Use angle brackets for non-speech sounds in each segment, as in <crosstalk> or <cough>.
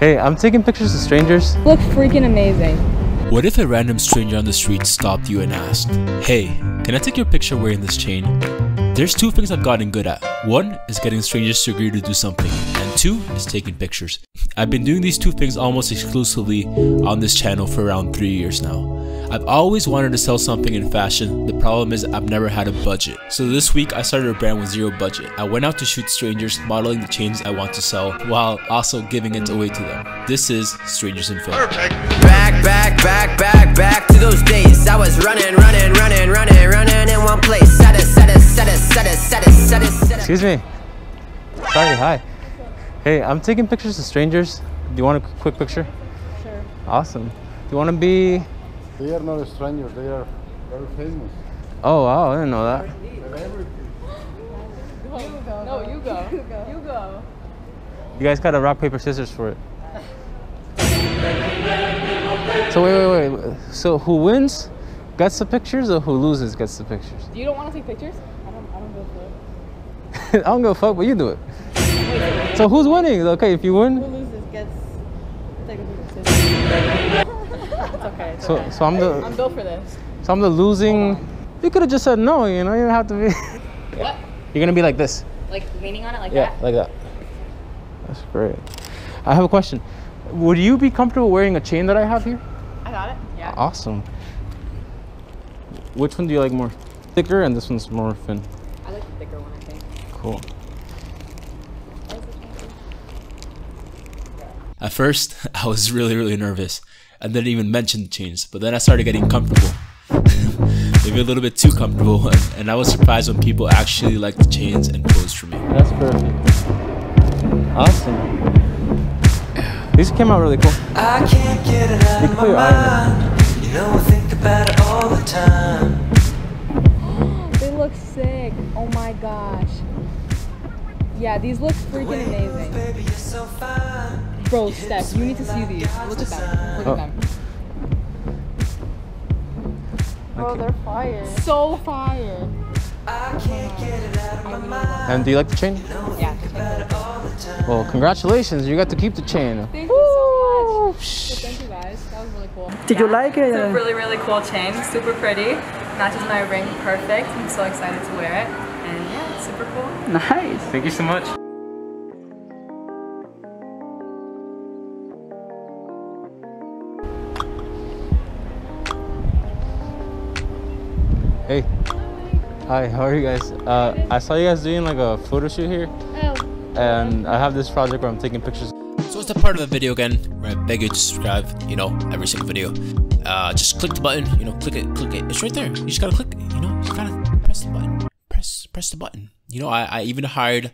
Hey, I'm taking pictures of strangers. Look freaking amazing. What if a random stranger on the street stopped you and asked, Hey, can I take your picture wearing this chain? There's two things I've gotten good at. One is getting strangers to agree to do something, and two is taking pictures. I've been doing these two things almost exclusively on this channel for around 3 years now. I've always wanted to sell something in fashion, the problem is I've never had a budget. So this week I started a brand with zero budget. I went out to shoot strangers modeling the chains I want to sell while also giving it away to them. This is Strangers in Film. Perfect. Back, back, back, back, back to those days. I was running, running, running, running, running in one place. Set it, set it, set it, set it, set it, set it, set it. Excuse me. Sorry, hi. Hey, I'm taking pictures of strangers. Do you want a quick picture? Sure. Awesome. Do you want to be. They are not strangers, they are very famous. Oh, wow, I didn't know that. No, you go. You go. You go. You guys got to rock, paper, scissors for it. So, wait, wait, wait. So, who wins gets the pictures, or who loses gets the pictures? You don't want to take pictures? I don't. I don't go for it. I don't give a fuck, but you do it. So, who's winning? Okay, if you Who win. loses gets take a picture. It's okay. So, okay. so I'm the. I'm built for this. So I'm the losing. You could have just said no, you know. You don't have to be. What? You're gonna be like this. Like leaning on it like that. Yeah, like that. That's great. I have a question. Would you be comfortable wearing a chain that I have here? I got it. Yeah. Awesome. Which one do you like more? Thicker, and this one's more thin. I like the thicker one. I think. Cool. At first, <laughs> I was really, really nervous. I didn't even mention the chains, but then I started getting comfortable. <laughs> Maybe a little bit too comfortable, and, and I was surprised when people actually liked the chains and posed for me. That's perfect. Awesome. These came out really cool. I can't get it out You of put your my eye mind. You know I think about it all the time. <gasps> They look sick. Oh my gosh. Yeah, these look freaking amazing. Baby, you're so fine. Bro, Steph, you need to see these. Look at them. Look Oh. at them. Bro, they're fire. So fire. I can't get it out of my mind. And do you like the chain? Yeah. Well, congratulations. You got to keep the chain. Thank you so much. Well, thank you guys. That was really cool. Did you like it? It's a really, really cool chain. Super pretty. Matches my ring perfect. I'm so excited to wear it. And yeah, it's super cool. Nice. Thank you so much. Hey. Hi, how are you guys? Uh, I saw you guys doing like a photo shoot here. And I have this project where I'm taking pictures. So it's the part of the video again where I beg you to subscribe, you know, every single video. Uh, just click the button, you know, click it, click it. It's right there. You just gotta click it, you know, you just gotta press the button. Press, press the button. You know, I, I even hired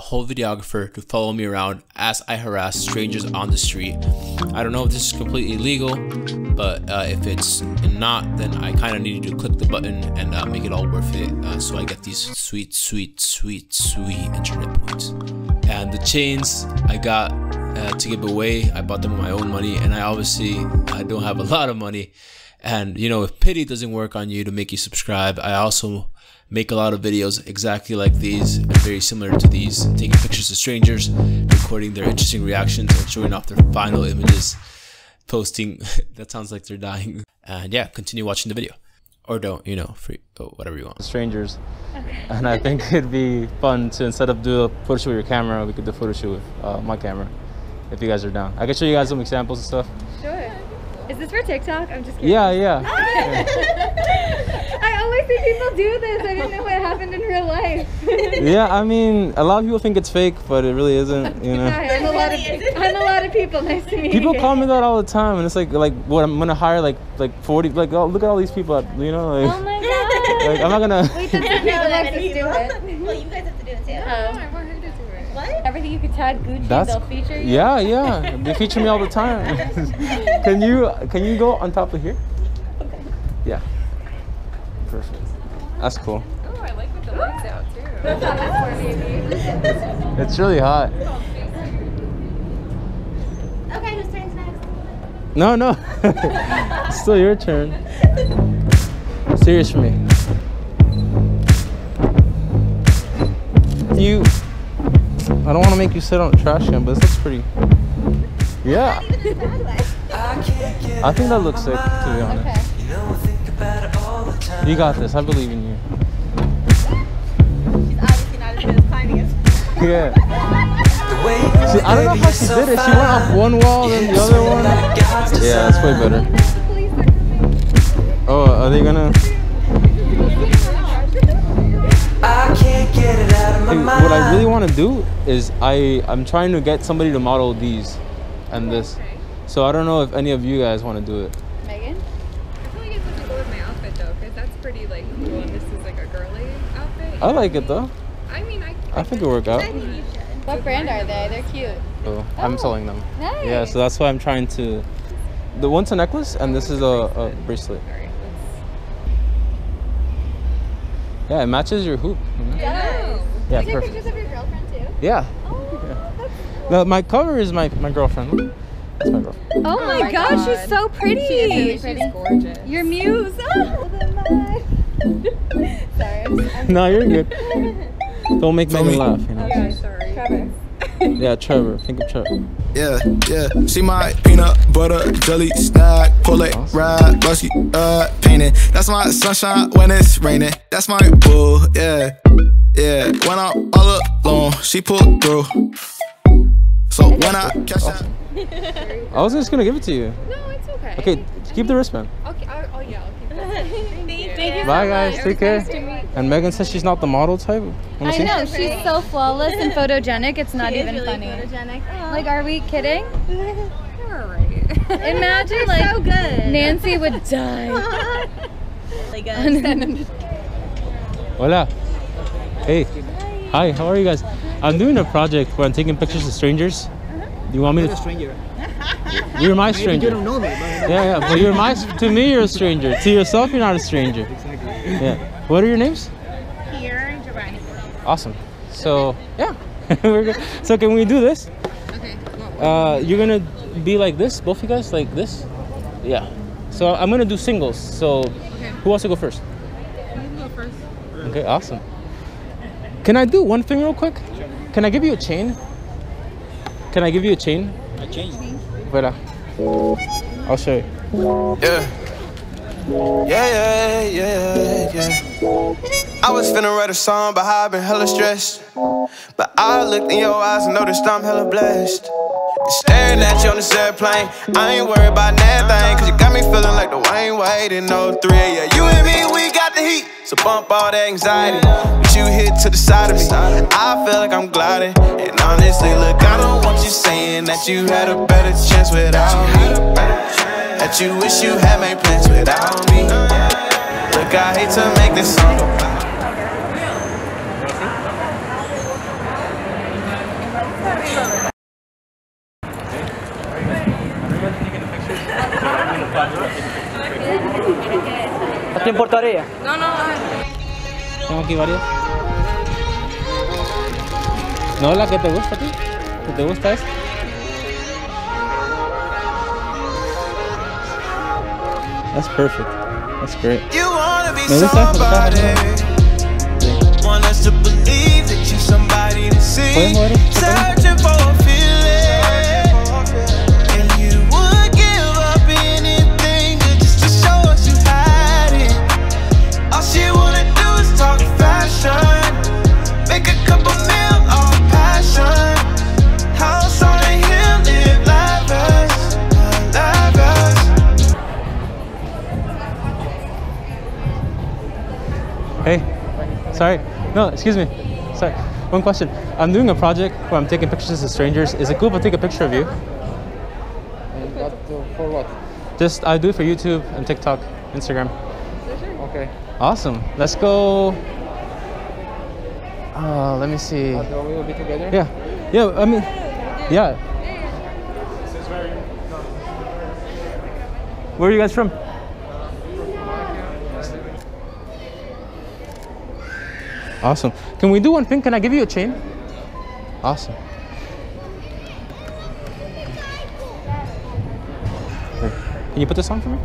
whole videographer to follow me around as I harass strangers on the street. I don't know if this is completely legal, but uh, if it's not, then I kind of need you to click the button and uh, make it all worth it uh, so I get these sweet, sweet, sweet, sweet internet points. And the chains I got uh, to give away, I bought them with my own money, and I obviously I don't have a lot of money. And you know, if pity doesn't work on you to make you subscribe, I also make a lot of videos exactly like these and very similar to these, taking pictures of strangers, recording their interesting reactions, and showing off their final images, posting. <laughs> that sounds like they're dying. And yeah, continue watching the video, or don't, you know, free, oh, whatever you want. strangers. And I think it'd be fun to instead of do a photo shoot with your camera, we could do a photo shoot with uh, my camera. If you guys are down, I can show you guys some examples and stuff. Sure. Is this for TikTok? I'm just kidding. Yeah, yeah. <laughs> I always see people do this. I didn't know what happened in real life. <laughs> yeah, I mean, a lot of people think it's fake, but it really isn't. You know, <laughs> Hi, I'm a lot of I'm a lot of people. Nice to meet you. people call me that all the time, and it's like, like, what I'm gonna hire like, like 40, like, oh, look at all these people, at, you know, like, Oh my <laughs> god. like, I'm not gonna. Wait, that's okay. Alexis, do it. Well, you guys have to do it too. Um, what? everything you could tag Gucci, That's they'll feature you. yeah, yeah. They feature me all the time. can you, can you go on top of here? Okay. Yeah. Perfect. That's cool. Oh, I like with the lights out too. <laughs> <laughs> It's really hot. Okay, whose turn's next? No, no. it's <laughs> still your turn. Serious for me. You. I don't want to make you sit on a trash can, but this looks pretty. Yeah. Not even in a bad way. I think that looks sick, to be honest. Okay. You got this. I believe in you. She's obviously not as good as climbing as. Yeah. See, I don't know how she did it. She went off one wall, then the other one. Yeah, that's way better. Oh, are they gonna? What I really want to do is I I'm trying to get somebody to model these and this. So I don't know if any of you guys want to do it. Megan? I feel like it doesn't go with my outfit though, because that's pretty like cool, and this is like a girly outfit. I like it though. I mean, I. I think it work out. I think you should. What brand are they? They're cute. So I'm Oh. selling them. Nice. Yeah, so that's why I'm trying to. The one's a necklace and this is a, a bracelet. Yeah, it matches your hoop. you know? let's. Yeah, Can perfect. pictures of your girlfriend too? Yeah. Oh, that's cool. No, my cover is my my girlfriend. Look, That's my girlfriend. Oh, oh, my, my gosh, she's so pretty. She's gorgeous. Your muse. <laughs> Sorry, I'm No, you're good. Don't make Megan laugh, you know. Okay, sorry. Travis. Yeah, Trevor. Think of Trevor. Yeah, yeah. See my peanut butter jelly snack, pull it, Awesome. ride, lusky, uh, painting. That's my sunshine when it's raining. That's my boo, yeah, yeah. When I'm all alone, she pull through. So when I catch that. <laughs> I was just gonna give it to you. No, it's okay. Okay, keep the wristband. Okay. Oh yeah, I'll keep it. Thank you. Bye, so guys. much. Take care. Nice And Megan says she's not the model type. Wanna I see? know, she's so flawless and photogenic, it's not She is even really funny. photogenic. Like, are we kidding? <laughs> You're alright. Imagine, <laughs> like, so good. Nancy would <laughs> die. really. Hola. Hey. Hi, how are you guys? I'm doing a project where I'm taking pictures of strangers. Do you want me to? stranger. <laughs> You're my stranger. You don't know me, but Yeah, yeah. But you're my. To me, you're a stranger. To yourself, you're not a stranger. exactly. Yeah. What are your names? Here and Giovanni. Awesome. So yeah, <laughs> we're good. So can we do this? okay. Uh, you're gonna be like this, both of you guys, like this. Yeah. So I'm gonna do singles. So okay. who wants to go first? You can go first. Okay, awesome. Can I do one thing real quick? Can I give you a chain? Can I give you a chain? I changed. Vera. I'll show you. Yeah. Yeah, yeah, yeah, yeah. I was finna write a song, but I've been hella stressed. But I looked in your eyes and noticed I'm hella blessed. Staring at you on this airplane, I ain't worried about nothing. Cause you got me feeling like the Wayne Wade in 03. Yeah, you and me, we got the heat. So bump all that anxiety. But you hit to the side of me. I feel like I'm gliding. And honestly, look, I don't want you saying that you had a better chance without me. That you wish you had made plans without me. Look, I hate to make this song about. ¿No te importaría? No, no. Tengo aquí varias. No, la que te gusta a ti. ¿Que te gusta esta? That's perfect. That's great. You wanna be Me somebody. Want us to believe that you're somebody to see. ¿Puedes mover esto? Searching for sorry. No, excuse me. Sorry. One question. I'm doing a project where I'm taking pictures of strangers. Is it cool if I take a picture of you? And what, uh, for what? Just I do it for YouTube and TikTok, Instagram. Okay. Awesome. Let's go. Uh, let me see. Uh, we will be together? Yeah, yeah. I mean, yeah. Where are you guys from? Awesome. Can we do one thing? Can I give you a chain? Awesome. Can you put this on for me?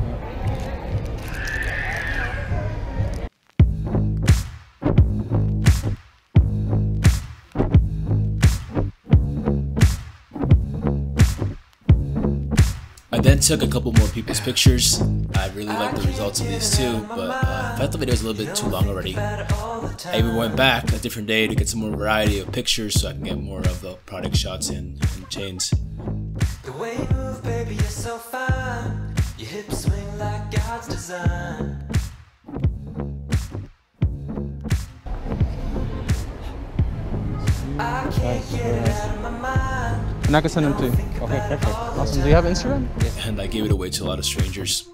I then took a couple more people's pictures. I really like the results of these too, but uh, I thought the video was a little bit too long already. I even went back a different day to get some more variety of pictures so I can get more of the product shots and, and chains. The way you move, baby, you're so fine. Your hips swing like God's design. I can't get it out of my mind. And I can send them to you. Okay, perfect. Awesome. Do you have Instagram? And I gave it away to a lot of strangers.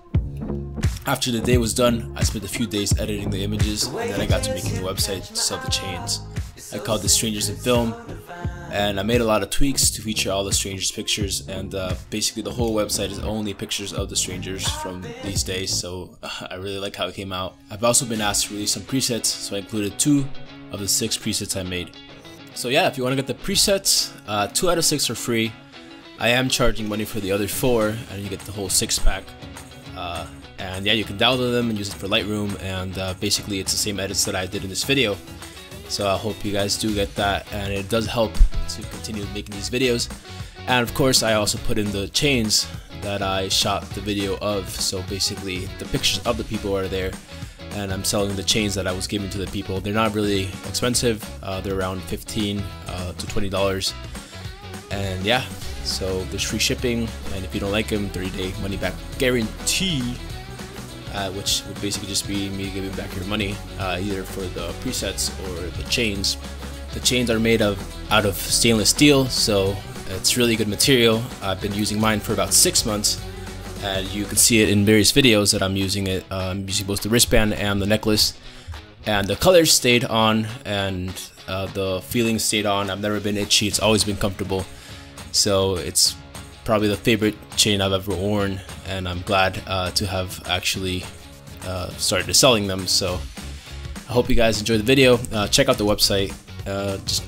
After the day was done, I spent a few days editing the images, and then I got to making the website to sell the chains. I called it Strangers in Film, and I made a lot of tweaks to feature all the strangers' pictures, and uh, basically the whole website is only pictures of the strangers from these days, so uh, <laughs> I really like how it came out. I've also been asked to release some presets, so I included two of the six presets I made. So yeah, if you want to get the presets, uh, two out of six are free. I am charging money for the other four, and you get the whole six pack. And yeah, you can download them and use it for Lightroom, and uh, basically it's the same edits that I did in this video. So I hope you guys do get that, and it does help to continue making these videos. And of course, I also put in the chains that I shot the video of. So basically, the pictures of the people are there, and I'm selling the chains that I was giving to the people. They're not really expensive. Uh, they're around 15 uh, to 20 dollars, and yeah. So there's free shipping, and if you don't like them, 30-day money-back guarantee uh, which would basically just be me giving back your money, uh, either for the presets or the chains. The chains are made of out of stainless steel, so it's really good material. I've been using mine for about six months, and you can see it in various videos that I'm using it. I'm using both the wristband and the necklace, and the colors stayed on, and uh, the feeling stayed on. I've never been itchy. It's always been comfortable, so it's probably the favorite chain I've ever worn, and I'm glad uh, to have actually uh, started selling them. So I hope you guys enjoy the video. Uh, check out the website. Uh, just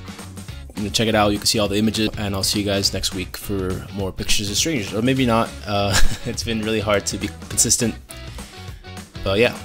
check it out. You can see all the images, and I'll see you guys next week for more pictures of strangers, or maybe not. Uh, <laughs> it's been really hard to be consistent, but yeah.